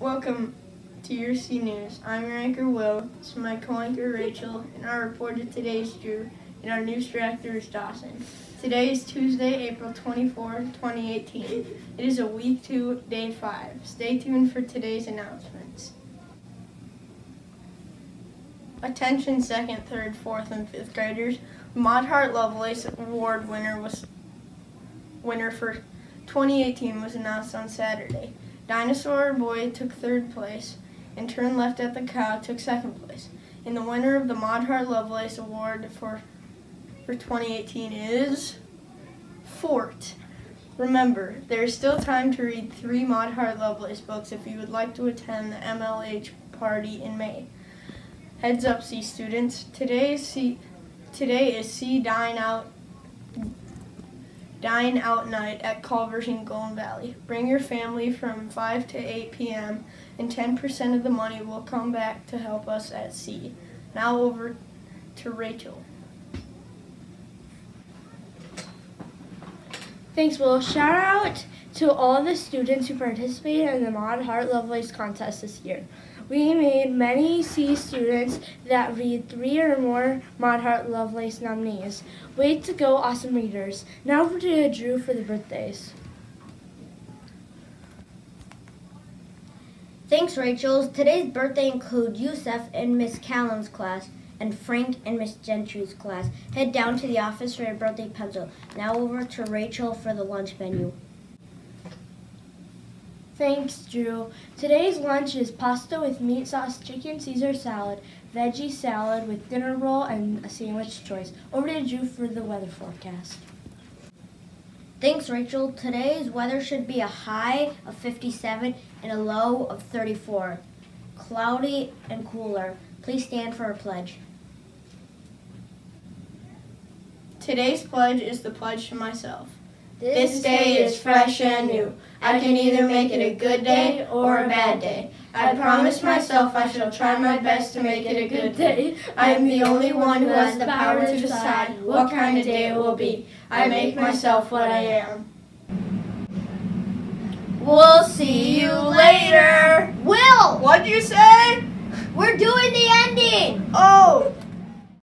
Welcome to your SEA News. I'm your anchor Will, is my co-anchor Rachel, and our reporter today is Drew, and our news director is Dawson. Today is Tuesday, April 24, 2018. It is a week two, day five. Stay tuned for today's announcements. Attention second, third, fourth, and fifth graders. Maud Hart Lovelace Award winner was winner for 2018 was announced on Saturday. Dinosaur Boy took third place, and Turn Left at the Cow took second place. And the winner of the Maud Hart Lovelace Award for for 2018 is Fort. Remember, there is still time to read three Maud Hart Lovelace books if you would like to attend the MLH party in May. Heads up, SEA students. Today is SEA, today is SEA Dine Out Dine Out Night at Culver's in Golden Valley. Bring your family from 5 to 8 p.m. and 10% of the money will come back to help us at SEA. Now over to Rachel. Thanks, Will. Shout out to all the students who participated in the Maud Hart Lovelace contest this year. We made many SEA students that read three or more Maud Hart Lovelace nominees. Way to go, awesome readers. Now over to Drew for the birthdays. Thanks, Rachel. Today's birthday include Yusef in Miss Callum's class and Frank in Miss Gentry's class. Head down to the office for your birthday pencil. Now over to Rachel for the lunch menu. Thanks, Drew. Today's lunch is pasta with meat sauce, chicken Caesar salad, veggie salad with dinner roll, and a sandwich choice. Over to Drew for the weather forecast. Thanks, Rachel. Today's weather should be a high of 57 and a low of 34. Cloudy and cooler. Please stand for a pledge. Today's pledge is the pledge to myself. This day is fresh and new. I can either make it a good day or a bad day. I promise myself I shall try my best to make it a good day. I am the only one who has the power to decide what kind of day it will be. I make myself what I am. We'll see you later.